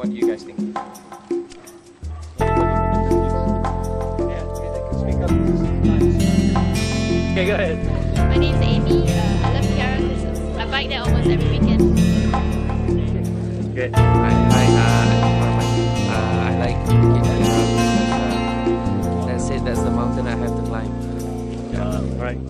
what do you guys think? Okay, go ahead. My name is Amy. Uh, I love Kiara I bike there almost every weekend. Good. Hi, hi uh, uh I like Kiara that's it, that's the mountain I have to climb. Yeah. right.